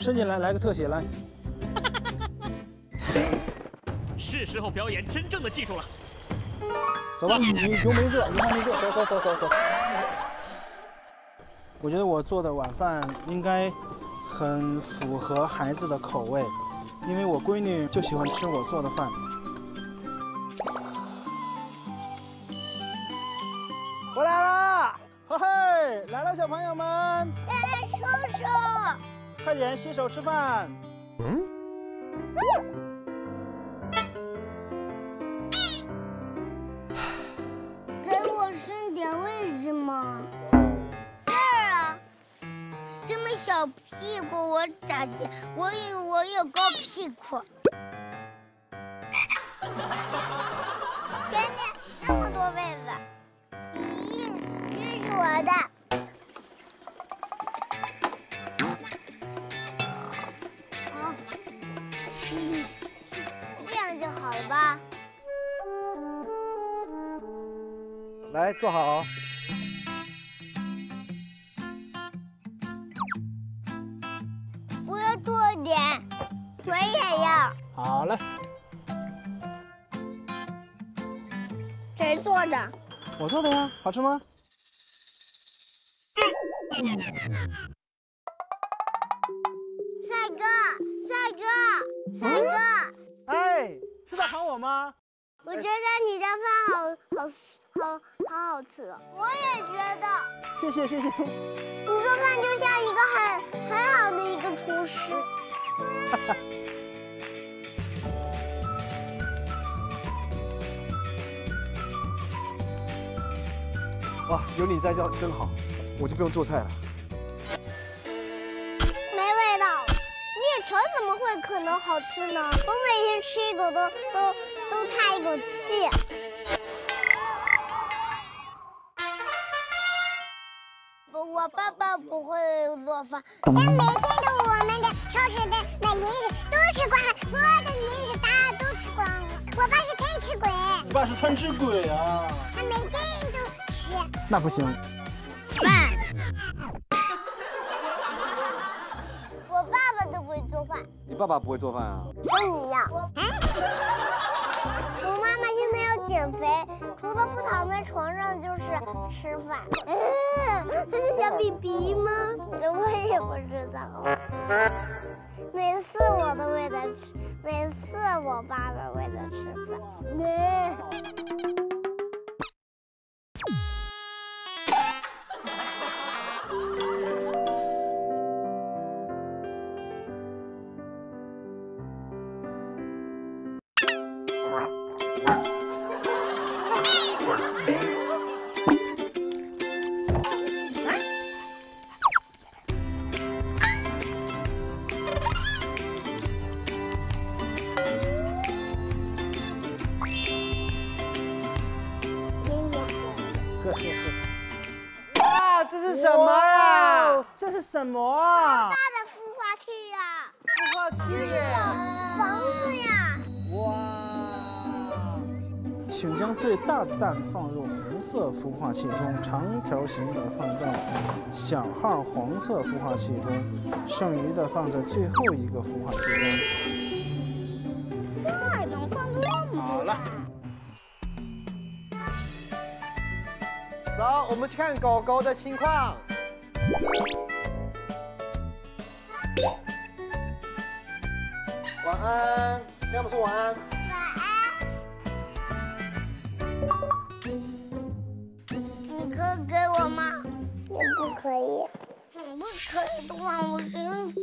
伸进来，来个特写来。是时候表演真正的技术了。走吧，你油没热，油还没热，走走走走走。我觉得我做的晚饭应该很符合孩子的口味，因为我闺女就喜欢吃我做的饭。来了，小朋友们，来叔叔，快点洗手吃饭。嗯。给我剩点位置吗？这儿啊，这么小屁股我咋接？我有我有高屁股。给你那么多位子，咦，这是我的。好了吧？来，坐好。我要多点，我也要。好嘞，谁做的？我做的呀，好吃吗？帅觉得你的饭好好好好好吃哦。我也觉得，谢谢谢谢。你做饭就像一个很很好的一个厨师。哇，有你在家真好，我就不用做菜了。没味道，面条怎么会可能好吃呢？我每天吃一口都都都叹一口气。我我爸爸不会做饭，但每天都我们的超市的买零食都吃光了，所有的零食大家都吃光了。我爸是贪吃鬼，你爸是贪吃鬼啊！他每天都吃那不行，饭。我爸爸都不会做饭，你爸爸不会做饭啊？跟你一样。我妈妈现在要减肥，除了不躺在床上就是吃饭。嗯，她是小 BB 吗？我也不知道。每次我都喂他吃，每次我爸爸喂他吃饭。嗯。喝喝喝。啊，这是什么呀？这是什么啊？大的孵化器呀，孵化器耶！房子呀。哇！请将最大的蛋放入红色孵化器中，长条形的放在小号黄色孵化器中，剩余的放在最后一个孵化器中。走，我们去看狗狗的情况。晚安，跟他们说晚安。晚安。你可以给我吗？也不可以。你不可以的话，我生气。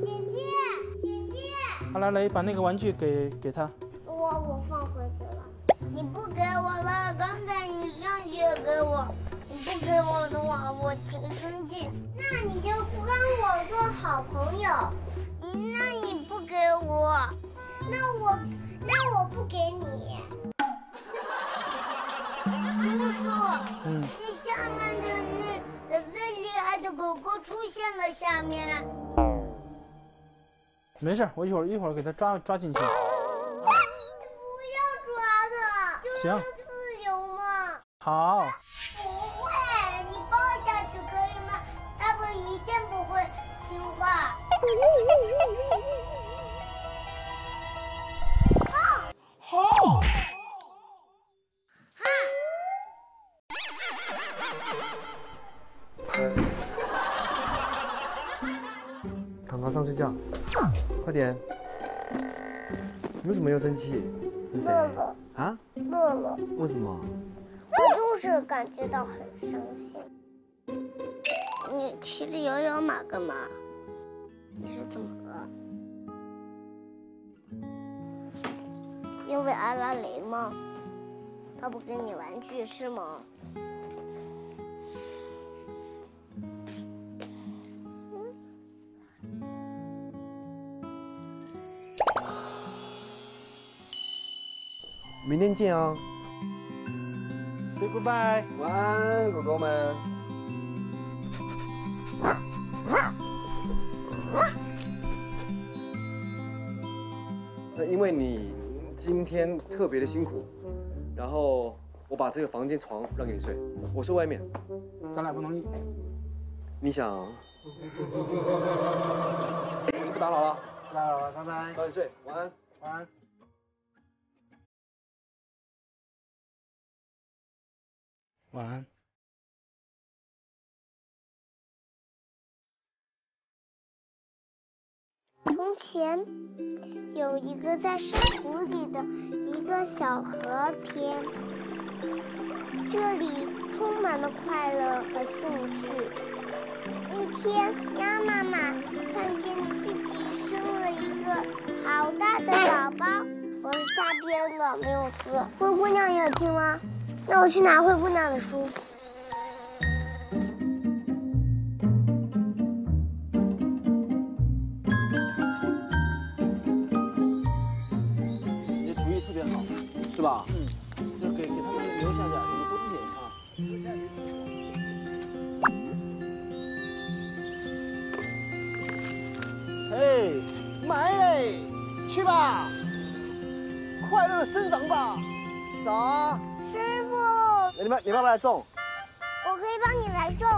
姐姐，姐姐，好了，来把那个玩具给给他。我我放回去了。你不给我了，刚才你上去给我，你不给我的话，我挺生气。那你就不跟我做好朋友。那你不给我，那我那我不给你。叔叔，嗯，那下面的那呃最厉害的狗狗出现了，下面。没事，我一会儿一会儿给它抓抓进去。行，自由吗？好，不会，你抱下去可以吗？他们一定不会听话。躺床上睡觉，快点。你为什么又生气？是谁？啊？乐乐，为什么？我就是感觉到很伤心。你骑着摇摇马干嘛？你是怎么了？因为阿拉蕾吗？他不给你玩具是吗？明天见哦。say goodbye。晚安，狗狗们。那因为你今天特别的辛苦，然后我把这个房间床让给你睡，我睡外面。咱俩不能一你想？我就不打扰了，不打扰了，拜拜，早点睡，晚安。晚安。晚安。从前有一个在山谷里的一个小河边，这里充满了快乐和兴趣。一天，鸭妈妈看见自己生了一个好大的宝宝。我是下编的，没有字。灰姑娘也有听吗？那我去拿灰姑娘的书。你的主意特别好，是吧？嗯，就给给他们留下点，什么东西啊。哎，买嘞，去吧，快乐生长吧。早啊，师傅，你们你爸爸来种？我可以帮你来种。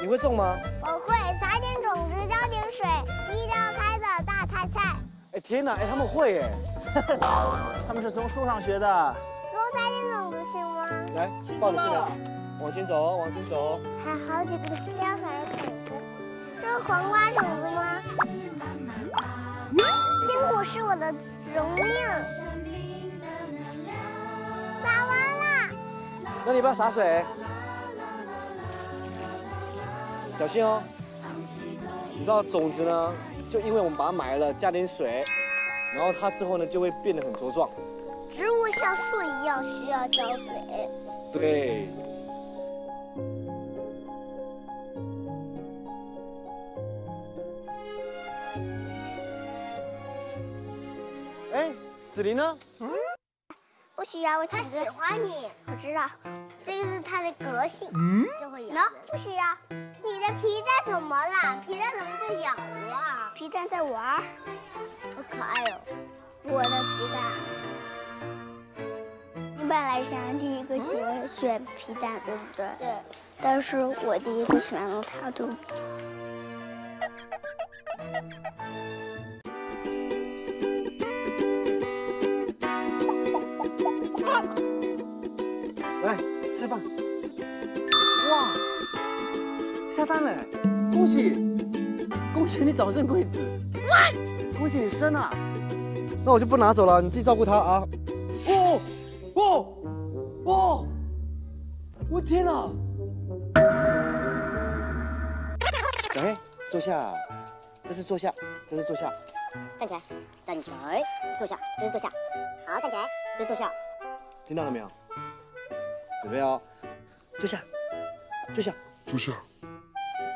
你会种吗？我会撒点种子，浇点水，一刀开的大菜菜。哎天哪，哎他们会哎。他们是从树上学的。给我撒点种子行吗？来，抱着进来，往前走，往前走。还有好几个吊伞的种子，这是黄瓜种子吗？辛苦是我的荣命。那你不要洒水，小心哦。你知道种子呢，就因为我们把它埋了，加点水，然后它之后呢就会变得很茁壮。植物像树一样需要浇水。对。哎，子琳呢？嗯不需要，我他喜欢你，我知道，这个是它的个性，嗯，就会咬。不需要。你的皮蛋怎么了？皮蛋怎么在咬啊？皮蛋在玩，好可爱哦，我的皮蛋。你本来想第一个选选皮蛋，对不对？对。但是我第一个选了它，对不对？下蛋了！恭喜，恭喜你早生贵子！哇恭喜你生了！那我就不拿走了，你自己照顾它啊。哦哦哦！我天哪！小黑，坐下。这是坐下，这是坐下。站起来，站起来，坐下，这是坐下。好，站起来，这是坐下。听到了没有？准备哦，坐下，坐下，坐下，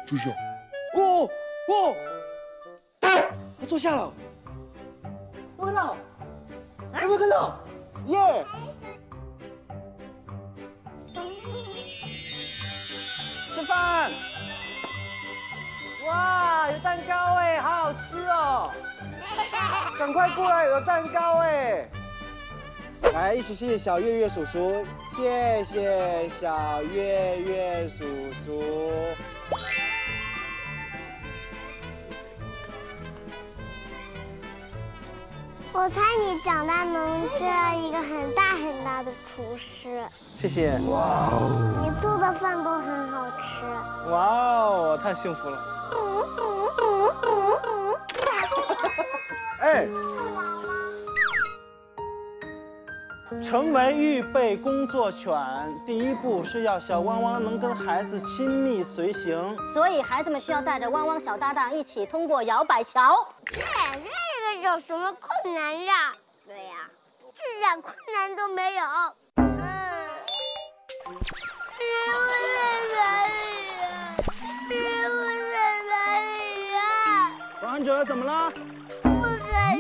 坐下。哦哦，他坐下了。有没有看到？有没有看到？耶！吃饭。哇，有蛋糕哎，好好吃哦！赶快过来，有蛋糕哎！来，一起谢谢小月月叔叔，谢谢小月月叔叔。我猜你长大能做一个很大很大的厨师。谢谢。哇哦你做的饭都很好吃。哇哦，太幸福了。哎，成为预备工作犬，第一步是要小汪汪能跟孩子亲密随行。所以孩子们需要带着汪汪小搭档一起通过摇摆桥。这这有什么困难呀？对呀，一点困难都没有。嗯。礼物在哪里呀？礼物在哪里呀？王者怎么了？不敢去。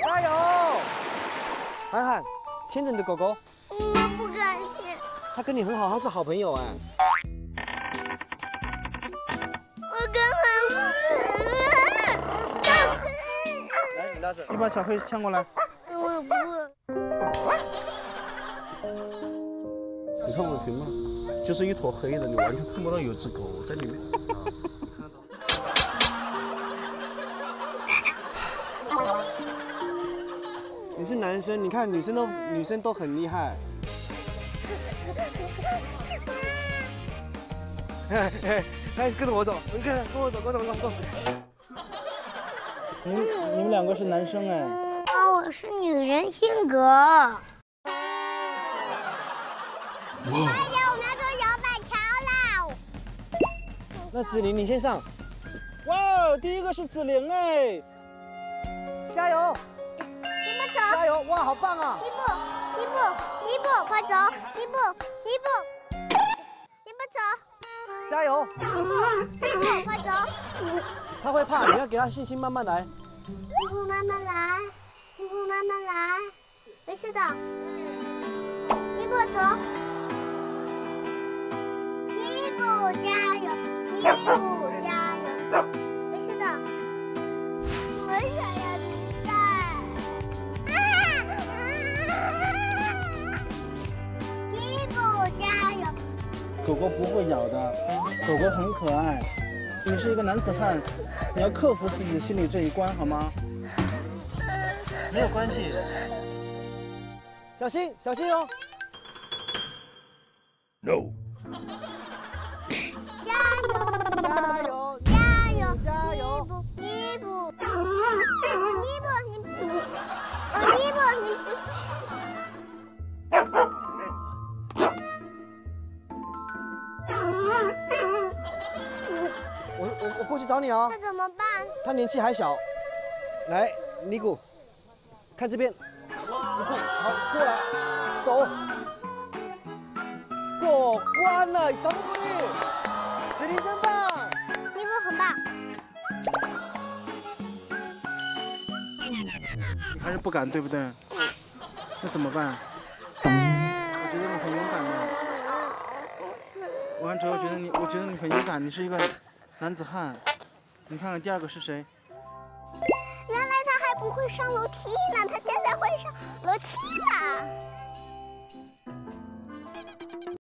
加油！涵涵，牵着你的狗狗，我不敢去。它跟你很好，它是好朋友哎。你把小黑牵过来。我不。你看我屏吗？就是一坨黑的，你完全看不到有只狗在里面。你是男生，你看女生都女生都很厉害。哎哎哎，跟着我走，跟跟我走，跟我走，跟我走。你们你们两个是男生哎。啊，我是女人性格。快点，我们要做摇摆桥了！那子琳，你先上，哇哦，第一个是子玲哎。加油，你们走，加油！哇，好棒啊！一步，一步，一步，快走！一步，一步，加油！一步，一步，快走！他会怕，你要给他信心，慢慢来。姑姑慢慢来，姑姑慢慢来，没事的。一步走，一步加油，一步狗狗不会咬的，狗狗很可爱。你是一个男子汉，你要克服自己的心理这一关，好吗？没有关系。小心，小心哦！No。加油！加油！加油！加油一步，一步，一步，你，一步，你。去找你哦那。怎么办？他年纪还小，来，尼古，看这边，尼古，好，过来，走，过关了，掌声鼓励，子琳真棒。尼古很棒。你还是不敢，对不对？那怎么办？我觉得你很勇敢的。王哲，我觉得你，我觉得你很勇敢，你是一个男子汉。你看看第二个是谁？原来他还不会上楼梯呢，他现在会上楼梯了。